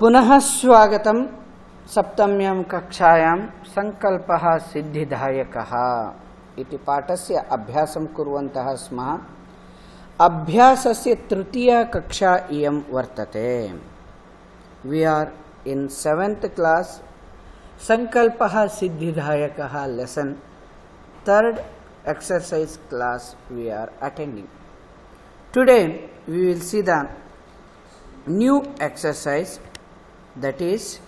पुनः स्वागतं सप्तम्यां कक्षायां सङ्कल्पः सिद्धिदायकः इति पाठस्य अभ्यासं कुर्वन्तः स्मः अभ्यासस्य तृतीया कक्षा इयं वर्तते we are in seventh class सङ्कल्पः सिद्धिदायकः lesson third exercise class we are attending. Today we will see the new exercise that is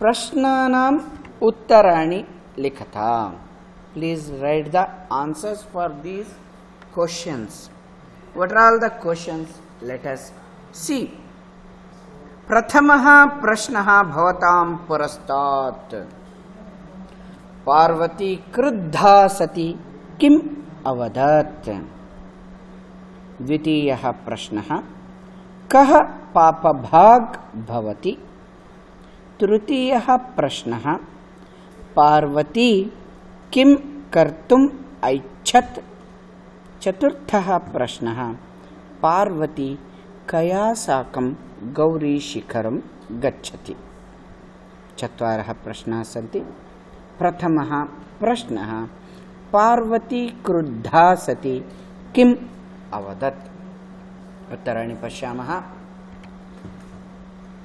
Prashnanam Uttarani Likhata. Please write the answers for these questions. What are all the questions? Let us see. प्रथमः प्रश्नः भवतां पार्वती क्रुद्धा सती किम् अवदत् द्वितीयः प्रश्नः कः पापभाग् भवति तृतीयः प्रश्नः। पार्वती, किं कर्तुम् ऐच्छत्? चतुर्थः प्रश्नः। पार्वती, कया साकं गौरीशिखरं गच्छति? चत्वारः प्रश्नाः सन्ति। प्रथमः प्रश्नः। पार्वती क्रुद्धा सती, किम् अवदत्? उत्तराणि पश्यामः।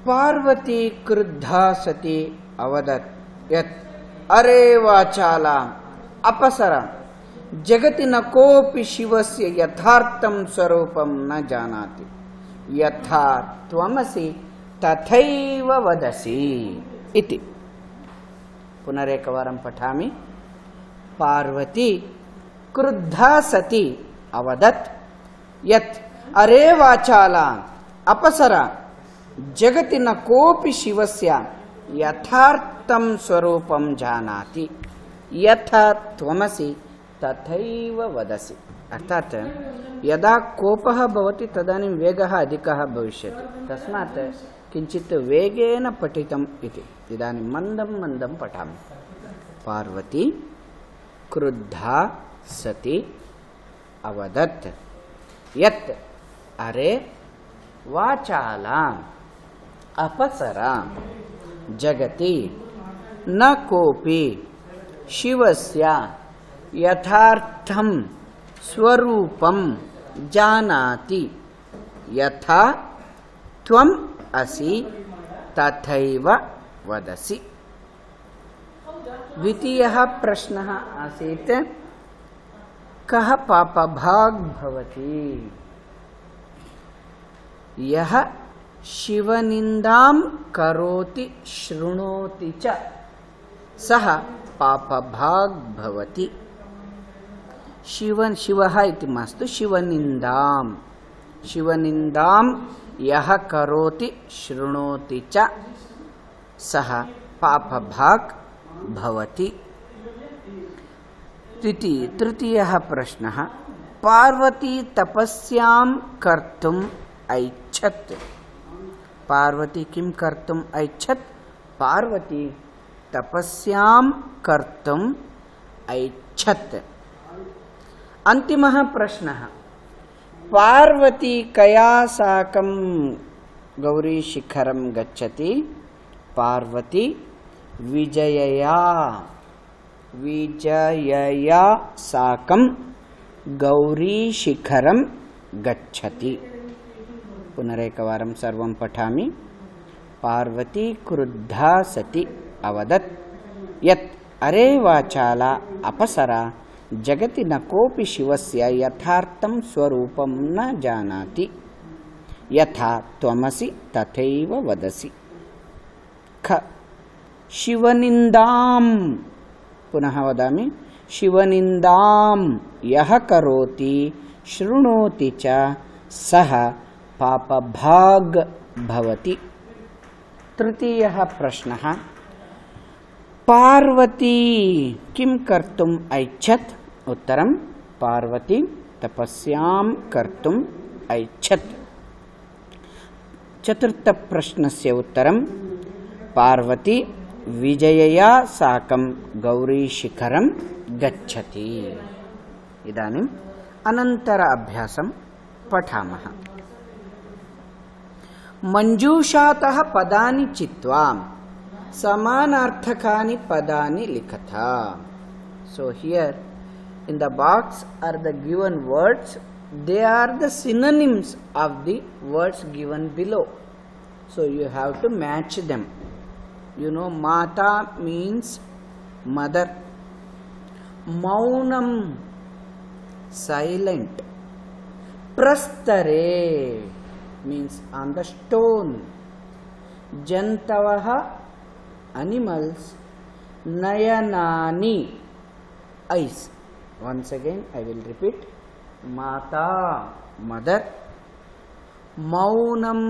पार्वती क्रुद्धा सती अवदत्। यत् अरे वाचाला, अपसर। जगति न कोऽपि शिवस्य यथार्थं स्वरूपं न जानाति। यथा त्वमसि, तथैव वदसि इति। पुनरेकवारं पठामि। पार्वती क्रुद्धा सती अवदत्। यत् अरे वाचाला, अपसर। न कोऽपि शिवस्य यथार्थं स्वरूपं जानाति। यथा त्वमसि, तथैव वदसि। अर्थात्, यदा कोपः भवति, तदानीं वेगः अधिकः भविष्यति। वेगेन पठितम् इति। इदानीं मन्दं मन्दं पार्वती, क्रुद्धा, सती, अवदत्। यत्, अरे वाचाला अपसरा। जगति न कोऽपि शिवस्य यथार्थं स्वरूपं जानाति। यथा त्वम् असि तथैव वदसि। द्वितीयः प्रश्नः आसीत्, कः शिवनिन्दां करोति, शृणोति च। सः पापभाग् भवति शिव शिवः इति मास्तु, शिवनिन्दां। शिवनिन्दां यः करोति, शृणोति च। सः पापभाग् भवति तृतीय तृतीयः प्रश्नः। पार्वती तपस्यां कर्तुम् ऐच्छत्। पार्वती किं कर्तुम् ऐच्छत्? पार्वती, तपस्यां कर्तुम् ऐच्छत्। अन्तिमः प्रश्नः। पार्वती कया साकं गौरीशिखरं गच्छति? पार्वती, विजयया विजयया साकं गौरीशिखरं गच्छति। पुनरेकवारं सर्वं पठामि। पार्वती क्रुद्धा सती अवदत्। अरे वाचाला अपसरा, जगति न कोऽपि शिवस्य यथार्थं स्वरूपं न जानाति। यथा त्वमसि तथैव वदसि। ख। शिवनिन्दां पुनः वदामि। शिवनिन्दां यः करोति, शृणोति च सः पापभाग् भवति। तृतीयः प्रश्नः। पार्वती किं कर्तुम् ऐच्छत्? उत्तरं, पार्वती तपस्यां कर्तुम् ऐच्छत्। चतुर्थप्रश्नस्य उत्तरं, पार्वती विजयया साकं गौरीशिखरं गच्छति। इदानीम् अनन्तर अभ्यासं पठामः। మంజూషాత పదాన్ని చిత్వా. సమానార్థకాని పదాన్ని లిఖత. So here in the box are the given words they are the synonyms of the words given below so you have to match them you know Mata means mother మౌనం సైలెంట్ ప్రస్తరే means on the stone jantavaha animals nayanani eyes once again i will repeat mata mother maunam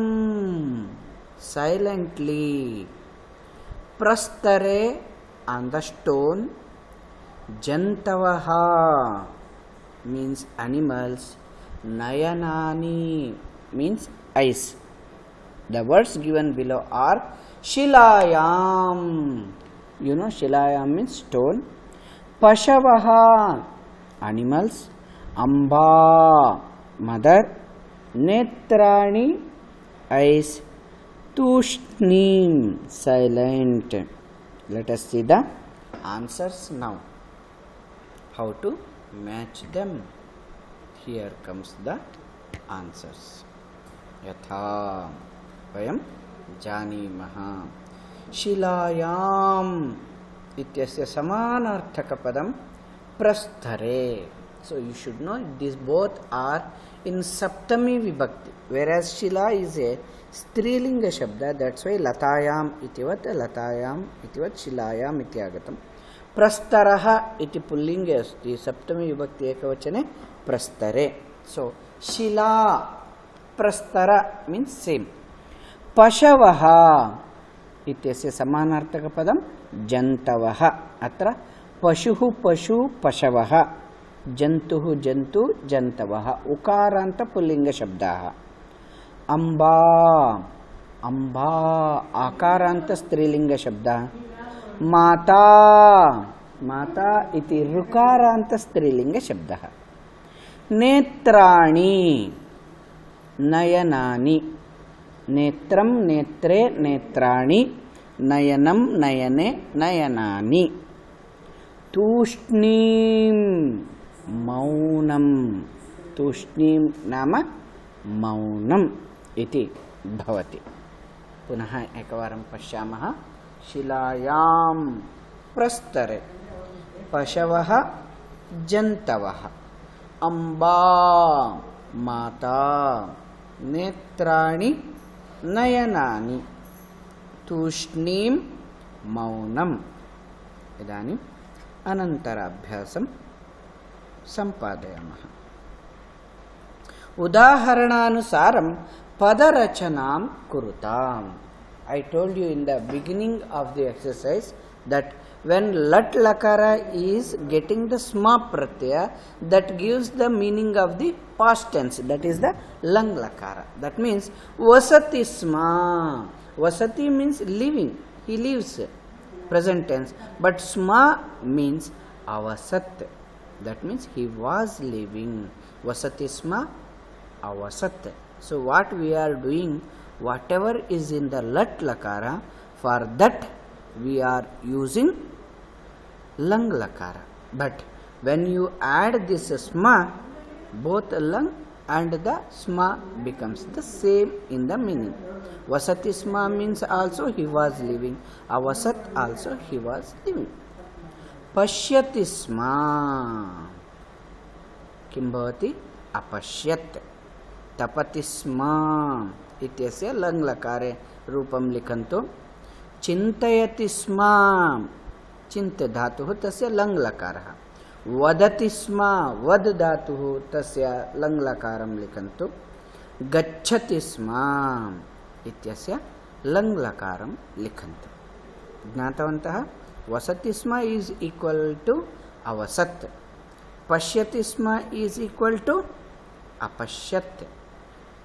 silently prastare on the stone jantavaha means animals nayanani means eyes. The words given below are shilayam. You know shilayam means stone. Pashavaha animals. Amba mother. Netrani eyes. Tushnim silent. Let us see the answers now. How to match them? Here comes the answers यथा वयं जानीमः शिलायाम् इत्यस्य समानार्थकपदं प्रस्थरे so you should know these both are in saptami vibhakti whereas shila is a strilinga shabda that's why latayam itivat latayam itivat shilayam iti agatam प्रस्तरः इति पुल्लिङ्गे अस्ति सप्तमी विभक्ति एकवचने प्रस्तरे सो शिला प्रस्तर means same पशवः इत्यस्य समानार्थकपदं जन्तवः. अत्र पशुः पशु, पशवः. जन्तुः जन्तु, जन्तवः. उकारान्तपुल्लिङ्गशब्दाः. अम्बा अम्बा, आकारान्तस्त्रीलिङ्गशब्दः. माता माता इति ऋकारान्तस्त्रीलिङ्गशब्दः. नेत्राणि नयनानि। नेत्रं नेत्रे नेत्राणि नयनं नयने नयनानि। तूष्णीं मौनं। तूष्णीं नाम मौनम् इति भवति। पुनः एकवारं पश्यामः। शिलायां प्रस्तरे पशवः जन्तवः। अम्बा माता नेत्राणि नयनानि तूष्णीं मौनम् इदानीम् अनन्तराभ्यासं सम्पादयामः उदाहरणानुसारं पदरचनां कुरुताम् I told you in the beginning of the exercise that when lat lakara is getting the sma pratyaya that gives the meaning of the past tense that is the lang lakara. That means vasati sma. Vasati means living. He lives. Present tense. But sma means avasat. That means he was living. Vasati sma avasat. So what we are doing whatever is in the lat lakara for that we are using lang lakara but when you add this sma both lang and the sma becomes the same in the meaning vasati sma means also he was living avasat also he was living pashyati sma किं भवति अपश्यत् तपति स्म इत्यस्य लङ् लकारे रूपं लिखन्तु चिन्तयति स्म चिंत धातु हो, तस्य लंग लकार वदति स्म, वद धातु हो, तस्य लंग लकार लिखन्तु। गच्छति स्म इत्यस्य लंग लकार लिखन्तु। ज्ञातवंत वसति स्म इज़ इक्वल टू अवसत। पश्यति स्म इज़ इक्वल टू अपश्यत्।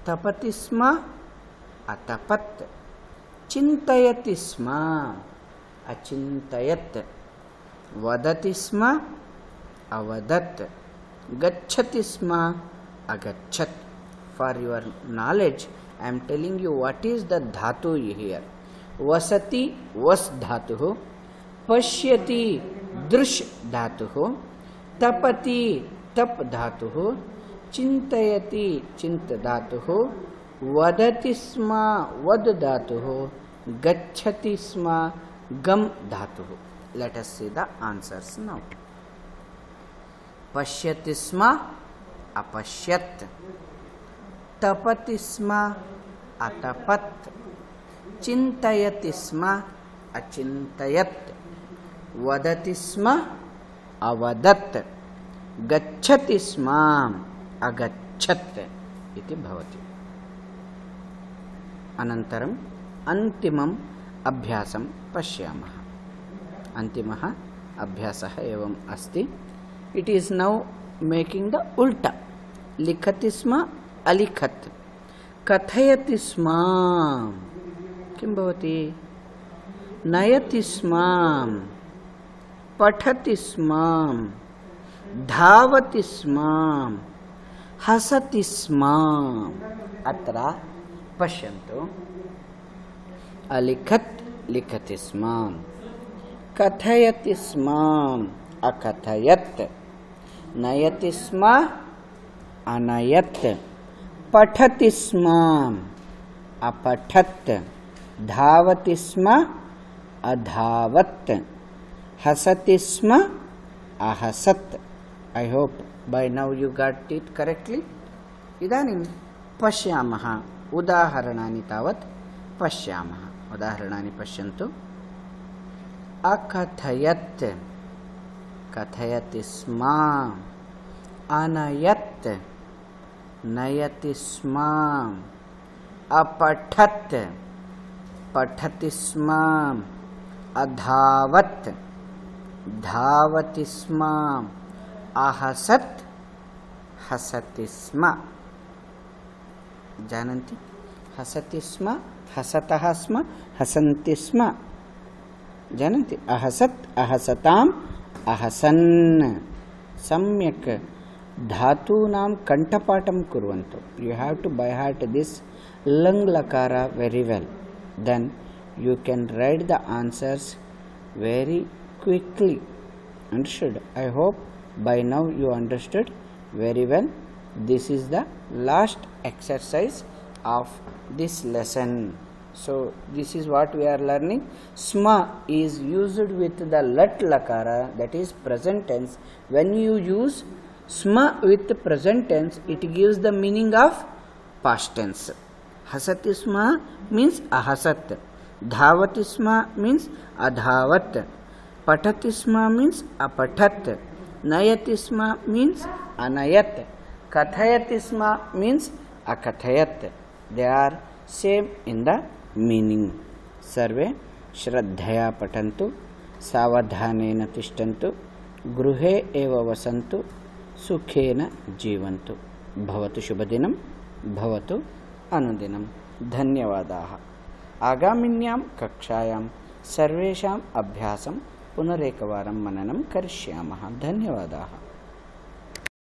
तपति स्म, अतपत्। चिन्तयति स्म अचिंतयत वदति स्म, अवदत्। गच्छति स्म अगछत for your knowledge I am telling you what is the धातु हियर वसति वस धातु, पश्यति दृश धा तपति तप धा चिंतयति चिंत धातु, वदति स्म, वद धातु, गच्छति गम धातु। Let us see the answers now पश्यति स्म, अपश्यत्। तपति स्म, अतपत्। चिन्तयति स्म, अचिन्तयत्। वदति स्म, अवदत्। गच्छति स्म अगच्छत् इति भवति। अनन्तरम् अन्तिमम् अभ्यासं पश्यामः। अन्तिमः अभ्यासः एवम् अस्ति। It is now making the उल्टा लिखति स्म, अलिखत्। कथयति स्म किं भवति? नयति स्म पठति स्म धावति स्म हसति स्म पश्यन्तु। अलिखत् लिखति स्म कथयति स्म अकथयत्। नयति स्म अनयत्। पठति स्म अपठत्। धावति स्म अधावत्। हसति स्म अहसत्। I hope by now you got it correctly इदानीं पश्यामः। उदाहरणानि तावत् पश्यामः। उदाहरणानि पश्यन्तु। अकथयत्, कथयति स्म, अनयत्, नयति स्म, अपठत्, पठति स्म, अधावत्, धावति स्म, अहसत्, हसति स्म। जानन्ति? हसति स्म हसतः स्म, हसन्ति स्म। जानन्ति? अहसत्, अहसताम्, अहसन्। सम्यक्। धातूनां कण्ठपाठं कुर्वन्तु। You have to by heart this लङ् लकार very well then you can write the answers very quickly understood? I hope by now you understood very well. This is the last exercise. Of this lesson. So this is what we are learning. Sma is used with the lat lakara that is present tense. When you use sma with present tense it gives the meaning of past tense. Hasati sma means ahasat. Dhavati sma means adhavat. Patati sma means apatat nayati sma means anayat. Kathayati sma means akathayat they are same in the meaning सर्वे श्रद्धया पठन्तु सावधानेन तिष्ठन्तु गृहे एव वसन्तु सुखेन जीवन्तु भवतु शुभदिनं भवतु अनुदिनं धन्यवादाः आगामिन्यां कक्षायां सर्वेषाम् अभ्यासं पुनरेकवारं मननं करिष्यामः धन्यवादाः